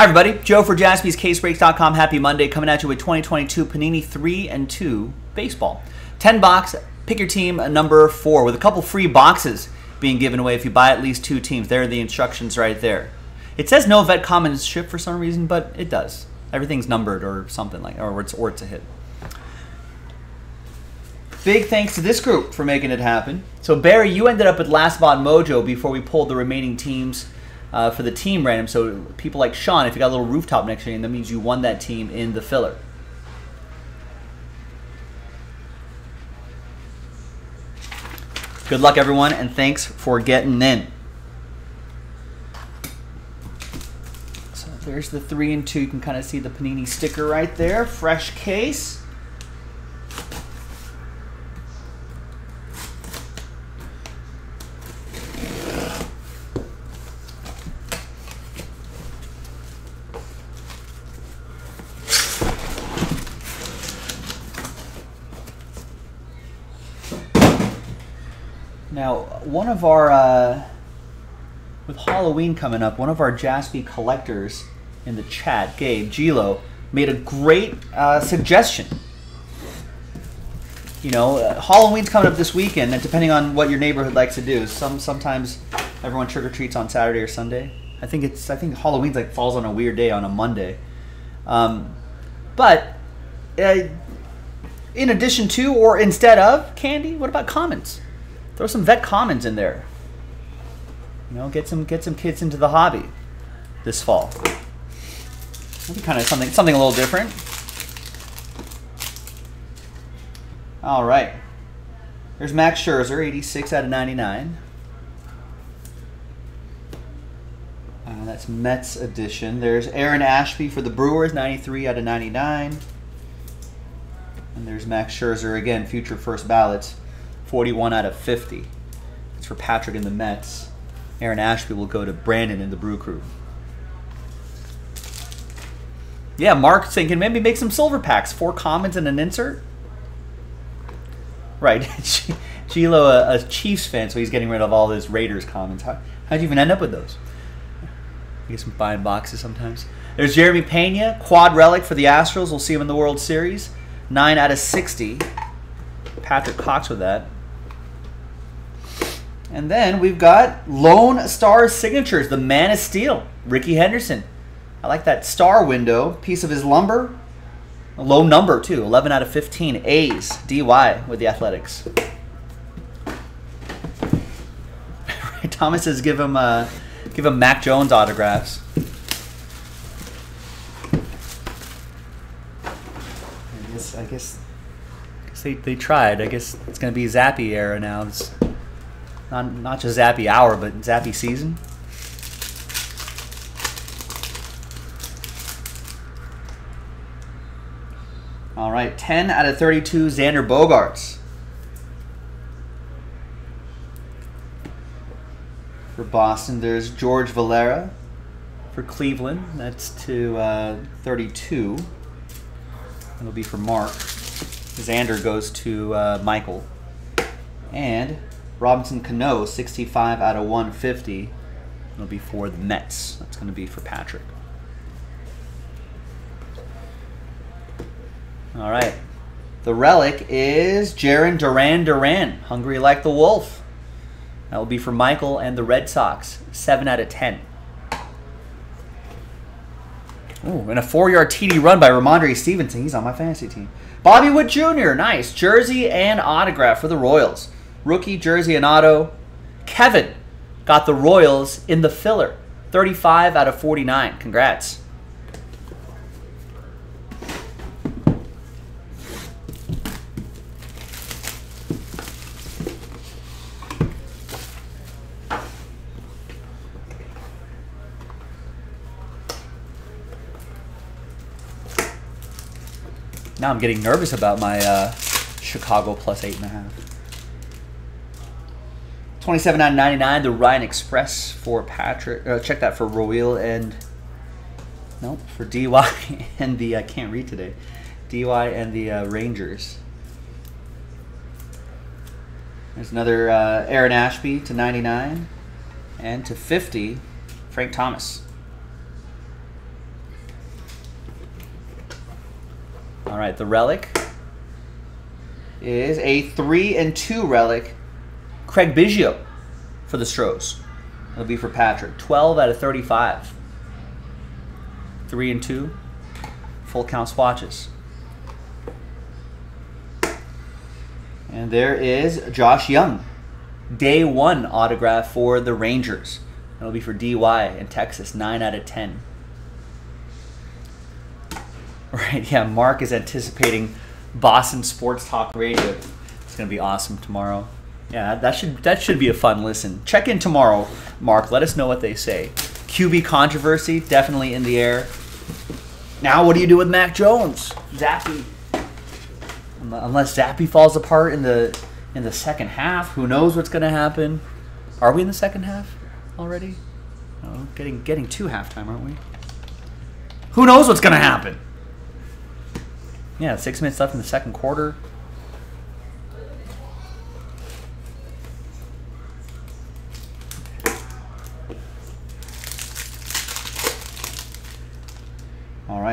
Hi, everybody. Joe for jaspyscasebreaks.com. Happy Monday. Coming at you with 2022 Panini 3 and 2 baseball. 10 box, pick your team a number 4 with a couple free boxes being given away if you buy at least two teams. There are the instructions right there. It says no vet commons ship for some reason, but it does. Everything's numbered or something like or it's, or it's a hit. Big thanks to this group for making it happen. So, Barry, you ended up with Last Spot Mojo before we pulled the remaining teams uh, for the team random. So people like Sean, if you got a little rooftop next to you, that means you won that team in the filler. Good luck, everyone, and thanks for getting in. So there's the three and two. You can kind of see the Panini sticker right there. Fresh case. Now, one of our, uh, with Halloween coming up, one of our Jaspy collectors in the chat, Gabe Gilo, made a great uh, suggestion. You know, uh, Halloween's coming up this weekend, and depending on what your neighborhood likes to do, some sometimes everyone trick or treats on Saturday or Sunday. I think it's I think Halloween's like falls on a weird day on a Monday, um, but uh, in addition to or instead of candy, what about commons? Throw some vet commons in there. You know, get some get some kids into the hobby this fall. Be kind of something something a little different. All right. There's Max Scherzer, 86 out of 99. Uh, that's Mets edition. There's Aaron Ashby for the Brewers, 93 out of 99. And there's Max Scherzer again, future first ballots. 41 out of 50. It's for Patrick and the Mets. Aaron Ashby will go to Brandon and the Brew Crew. Yeah, Mark thinking maybe make some silver packs. Four commons and an insert. Right. Gilo, a, a, Chiefs fan, so he's getting rid of all his Raiders commons. How, how'd you even end up with those? I guess I'm buying boxes sometimes. There's Jeremy Pena, quad relic for the Astros. We'll see him in the World Series. 9 out of 60. Patrick Cox with that. And then we've got Lone Star Signatures, the Man of Steel, Rickey Henderson. I like that star window, piece of his lumber. A low number, too, 11 out of 15. A's, DY with the Athletics. Thomas says give him, uh, give him Mac Jones autographs. I guess, I guess, they, they tried. I guess it's going to be Zappe era now. It's, not, not just Zappy hour, but Zappy season. All right, 10 out of 32, Xander Bogaerts. For Boston, there's George Valera. For Cleveland, that's to uh, 32. It'll be for Mark. Xander goes to uh, Michael. And Robinson Cano, 65 out of 150. It'll be for the Mets. That's going to be for Patrick. All right. The relic is Jarren Duran Duran, Hungry Like the Wolf. That will be for Michael and the Red Sox, 7 out of 10. Ooh, and a four-yard TD run by Rhamondre Stevenson. He's on my fantasy team. Bobby Witt Jr., nice. Jersey and autograph for the Royals rookie jersey and auto. Kevin got the Royals in the filler. 35 out of 49. Congrats. Now I'm getting nervous about my uh, Chicago plus eight and a half. Twenty-seven nine ninety-nine. the Ryan Express for Patrick. Uh, check that for Royal and, nope, for DY and the, I can't read today, DY and the uh, Rangers. There's another uh, Aaron Ashby to 99 and to 50, Frank Thomas. All right, the relic is a 3 and 2 relic Craig Biggio for the Stros. It'll be for Patrick. 12 out of 35. Three and two. Full count swatches. And there is Josh Jung. Day one autograph for the Rangers. It'll be for DY in Texas. 9 out of 10. Right, yeah, Mark is anticipating Boston Sports Talk Radio. It's going to be awesome tomorrow. Yeah, that should that should be a fun listen. Check in tomorrow, Mark. Let us know what they say. QB controversy definitely in the air. Now, what do you do with Mac Jones? Zappe. Unless Zappe falls apart in the in the second half, who knows what's going to happen? Are we in the second half already? Oh, getting getting to halftime, aren't we? Who knows what's going to happen? Yeah, six minutes left in the second quarter.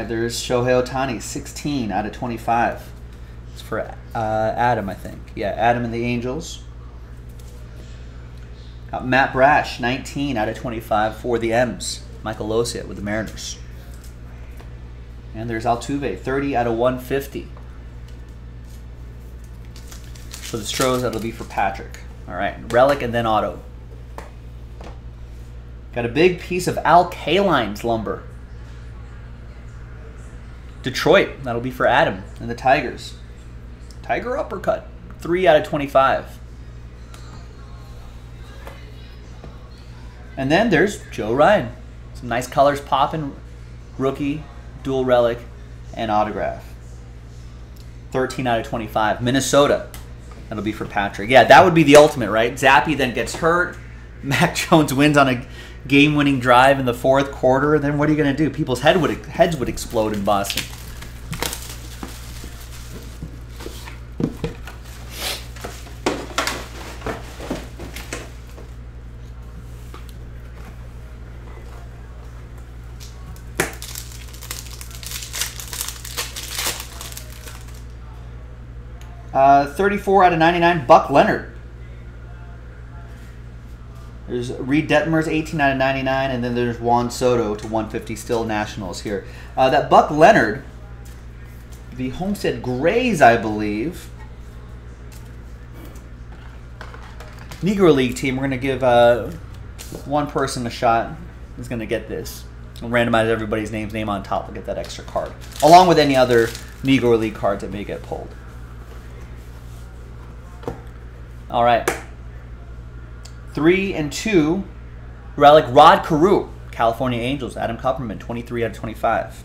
There's Shohei Ohtani, 16 out of 25. It's for uh, Adam, I think. Yeah, Adam and the Angels. Got Matt Brash, 19 out of 25 for the M's. Michael Losia with the Mariners. And there's Altuve, 30 out of 150. For the Stros, that'll be for Patrick. All right, Relic and then Auto. Got a big piece of Al Kalines lumber. Detroit, that'll be for Adam and the Tigers. Tiger uppercut, 3 out of 25. And then there's Joe Ryan. Some nice colors popping. Rookie, dual relic, and autograph. 13 out of 25. Minnesota. That'll be for Patrick. Yeah, that would be the ultimate, right? Zappe then gets hurt. Mac Jones wins on a game-winning drive in the fourth quarter. Then what are you going to do? People's head would heads would explode in Boston. Uh, 34 out of 99, Buck Leonard. There's Reed Detmers, 18 out of 99, and then there's Juan Soto to 150, still Nationals here. Uh, that Buck Leonard, the Homestead Grays, I believe. Negro League team, we're going to give uh, one person a shot. Is going to get this. We'll randomize everybody's name's name on top. We'll get that extra card, along with any other Negro League cards that may get pulled. All right. Three and two, relic Rod Carew, California Angels, Adam Kupperman, 23 out of 25.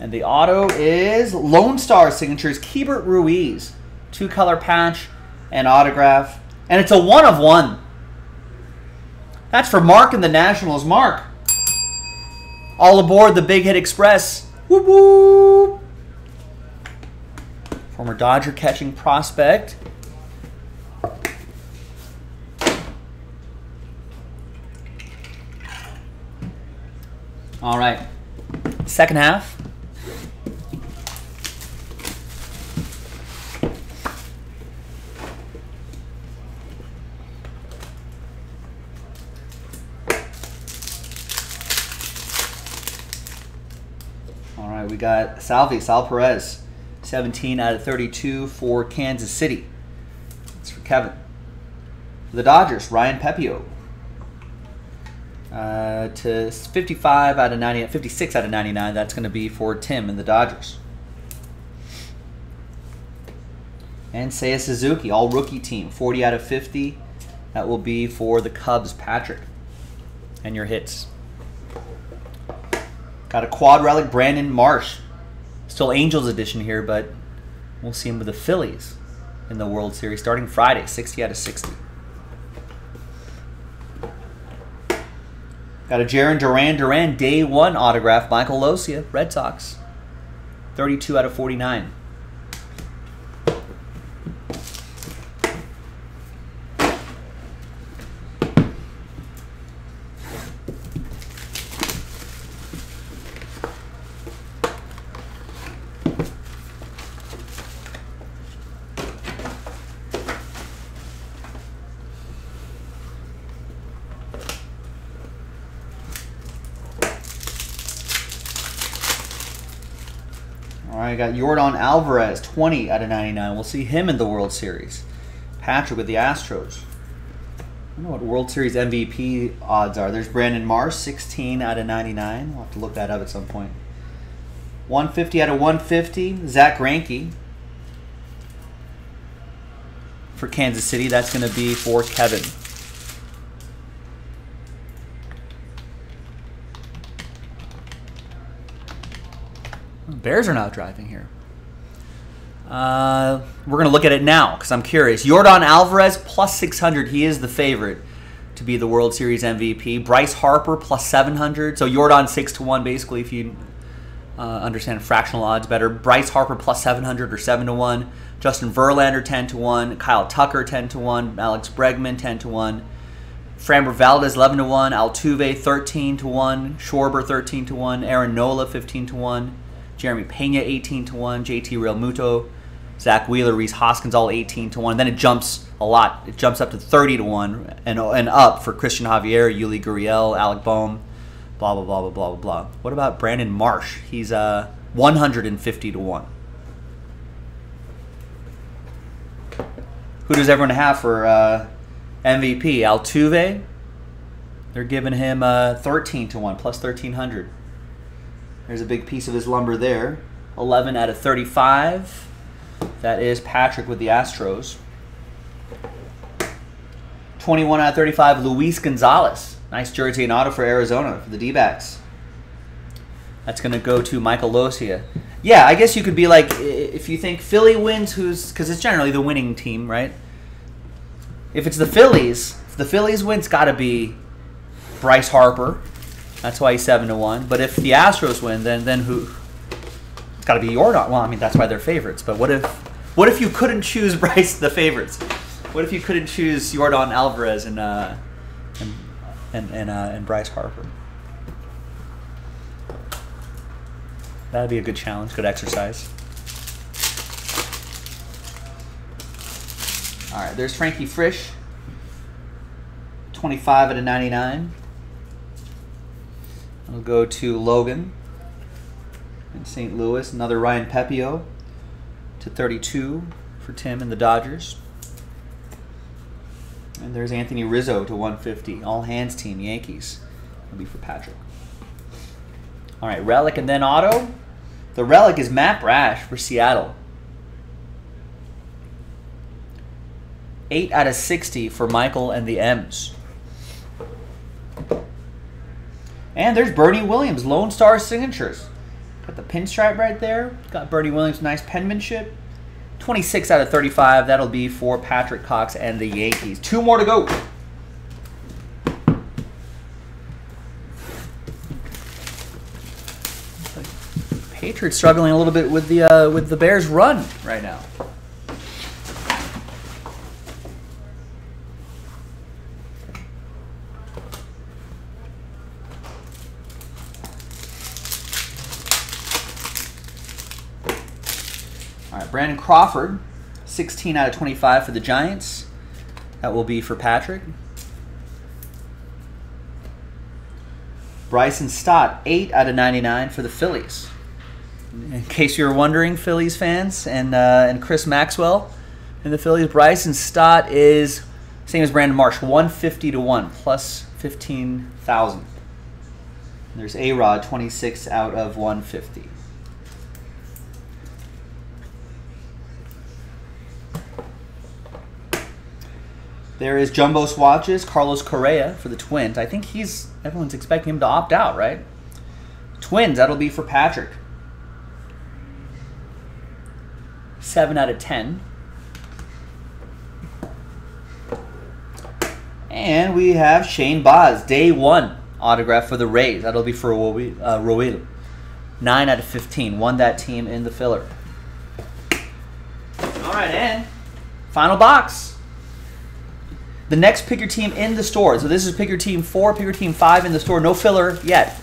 And the auto is Lone Star Signatures, Keibert Ruiz, two color patch and autograph. And it's a one of one. That's for Mark and the Nationals. Mark, all aboard the Big Hit Express. Whoop whoop. Former Dodger catching prospect. All right. Second half. All right, we got Salvi, Sal Perez, 17 out of 32 for Kansas City. That's for Kevin. The Dodgers, Ryan Pepiot. uh, to 55 out of 90, 56 out of 99. That's going to be for Tim and the Dodgers. And Seiya Suzuki, all rookie team, 40 out of 50. That will be for the Cubs, Patrick. And your hits. Got a quad relic, Brandon Marsh. Still Angels edition here, but we'll see him with the Phillies in the World Series starting Friday, 60 out of 60. Got a Jarren Duran Duran day one autograph, Michael Losia, Red Sox. 32 out of 49. Right, got Yordan Alvarez, 20 out of 99. We'll see him in the World Series. Patrick with the Astros. I don't know what World Series MVP odds are. There's Brandon Marsh, 16 out of 99. We'll have to look that up at some point. 150 out of 150. Zack Greinke for Kansas City. That's going to be for Kevin. Bears are not driving here. Uh, we're going to look at it now because I'm curious. Yordan Alvarez plus 600. He is the favorite to be the World Series MVP. Bryce Harper plus 700. So Yordan 6 to 1 basically if you uh, understand fractional odds better. Bryce Harper plus 700 or 7 to 1. Justin Verlander 10 to 1. Kyle Tucker 10 to 1. Alex Bregman 10 to 1. Framber Valdez 11 to 1. Altuve 13 to 1. Schwarber 13 to 1. Aaron Nola 15 to 1. Jeremy Pena 18 to 1. JT Realmuto Zack Wheeler, Rhys Hoskins all 18 to 1. Then it jumps a lot. It jumps up to 30 to 1 and, and up for Cristian Javier, Yuli Gurriel, Alec Bohm, blah, blah, blah, blah, blah, blah. What about Brandon Marsh? He's uh, 150 to 1. Who does everyone have for uh, MVP? Altuve. They're giving him uh, 13 to 1, plus 1,300. There's a big piece of his lumber there. 11 out of 35. That is Patrick with the Astros. 21 out of 35, Luis Gonzalez. Nice jersey and auto for Arizona for the D backs. That's going to go to Michael Losia. Yeah, I guess you could be like, if you think Philly wins, who's, because it's generally the winning team, right? If it's the Phillies, if the Phillies win, it's got to be Bryce Harper. That's why he's 7 to 1. But if the Astros win, then then who? It's got to be Yordan. Well, I mean that's why they're favorites. But what if what if you couldn't choose Bryce the favorites? What if you couldn't choose Yordan Alvarez and uh, and and and, uh, and Bryce Harper? That'd be a good challenge, good exercise. All right, there's Frankie Frisch, 25 out of 99. I'll go to Logan in St. Louis. Another Ryan Pepiot to 32 for Tim and the Dodgers. And there's Anthony Rizzo to 150. All hands team, Yankees. That'll be for Patrick. All right, relic and then auto. The relic is Matt Brash for Seattle. 8 out of 60 for Michael and the M's. And there's Bernie Williams, Lone Star Signatures. Got the pinstripe right there. Got Bernie Williams' nice penmanship. 26 out of 35. That'll be for Patrick Cox and the Yankees. Two more to go. Patriots struggling a little bit with the uh, with the Bears' run right now. Brandon Crawford, 16 out of 25 for the Giants. That will be for Patrick. Bryson Stott, 8 out of 99 for the Phillies. In case you're wondering, Phillies fans, and, uh, and Chris Maxwell in the Phillies, Bryson Stott is same as Brandon Marsh, 150 to 1, plus 15,000. There's A Rod, 26 out of 150. There is Jumbo Swatches, Carlos Correa for the Twins. I think he's everyone's expecting him to opt out, right? Twins, that'll be for Patrick. Seven out of ten. And we have Shane Baz, day one autograph for the Rays. That'll be for uh, Roel. Nine out of fifteen. Won that team in the filler. All right, and final box. The next pick your team in the store. So this is pick your team four, pick your team five in the store. No filler yet.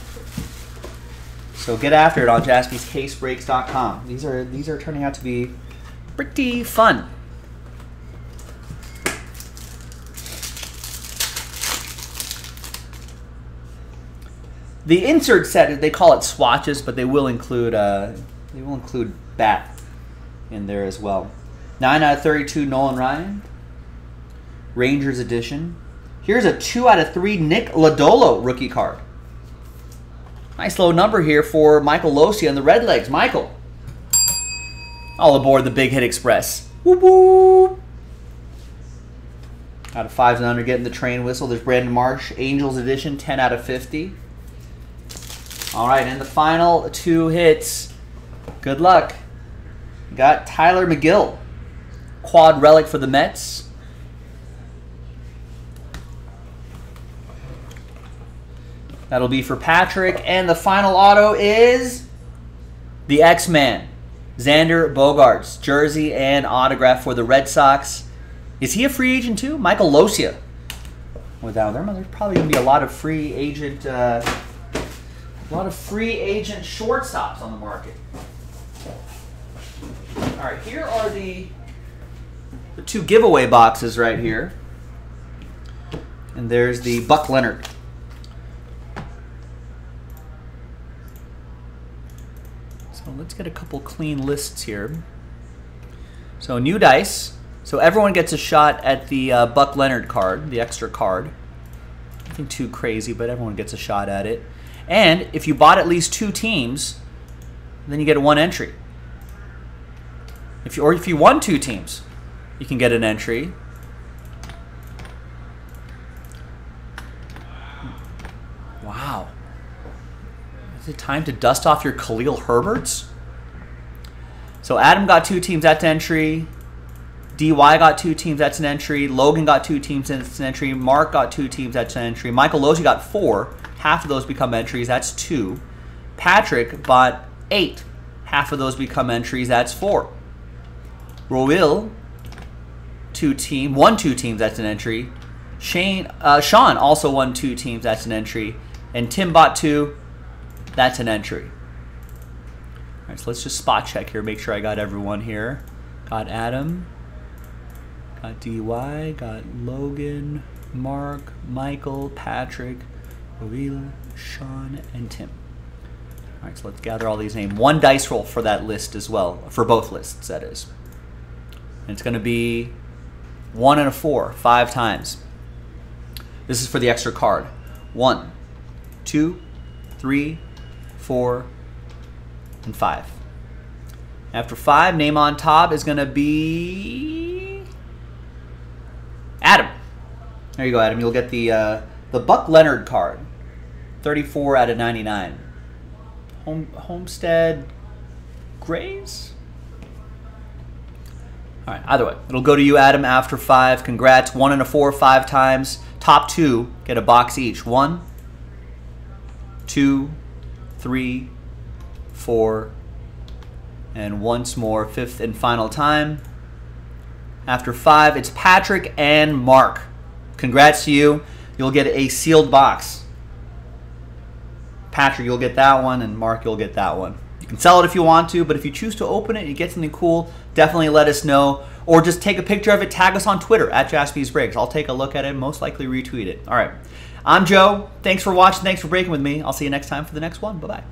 So get after it on jaspyscasebreaks.com. These are these are turning out to be pretty fun. The insert set they call it swatches, but they will include uh, they will include bat in there as well. 9 out of 32, Nolan Ryan. Rangers edition. Here's a 2 out of 3, Nick Lodolo rookie card. Nice low number here for Michael Losi and the Redlegs. Michael, all aboard the Big Hit Express. Whoop whoop. Out of fives and under, getting the train whistle. There's Brandon Marsh, Angels edition, 10 out of 50. All right, and the final two hits. Good luck. Got Tylor Megill, quad relic for the Mets. That'll be for Patrick. And the final auto is the X-Man, Xander Bogaerts, jersey and autograph for the Red Sox. Is he a free agent too? Michael Losia. Without there, there's probably going to be a lot of free agent, uh, a lot of free agent shortstops on the market. All right, here are the the two giveaway boxes right here, and there's the Buck Leonard. So let's get a couple clean lists here. So new dice. So everyone gets a shot at the uh, Buck Leonard card, the extra card. Nothing too crazy, but everyone gets a shot at it. And if you bought at least two teams, then you get a one entry. If you, or if you won two teams, you can get an entry. Wow. Is it time to dust off your Khalil Herberts? So Adam got two teams, that's an entry. DY got two teams, that's an entry. Logan got two teams, that's an entry. Mark got two teams, that's an entry. Michael Lozi got four. Half of those become entries, that's two. Patrick bought eight. Half of those become entries, that's four. Roil, two team, one two teams, that's an entry. Shane, uh, Sean also won two teams, that's an entry. And Tim bought two, that's an entry. All right, so let's just spot check here, make sure I got everyone here. Got Adam, got DY, got Logan, Mark, Michael, Patrick, Will, Sean, and Tim. All right, so let's gather all these names. One dice roll for that list as well, for both lists, that is. And it's going to be one and a four, five times. This is for the extra card. One, two, three, four, and five. After five, name on top is going to be Adam. There you go, Adam. You'll get the uh, the Buck Leonard card, 34 out of 99. Home, Homestead Grays. All right, either way, it'll go to you, Adam, after five. Congrats. One and a four, five times. Top two get a box each. One, two, three, four, and once more, fifth and final time. After five, it's Patrick and Mark. Congrats to you. You'll get a sealed box. Patrick, you'll get that one, and Mark, you'll get that one. You can sell it if you want to, but if you choose to open it and you get something cool, definitely let us know. Or just take a picture of it, tag us on Twitter at JaspysBreaks. I'll take a look at it, most likely retweet it. All right. I'm Joe. Thanks for watching. Thanks for breaking with me. I'll see you next time for the next one. Bye bye.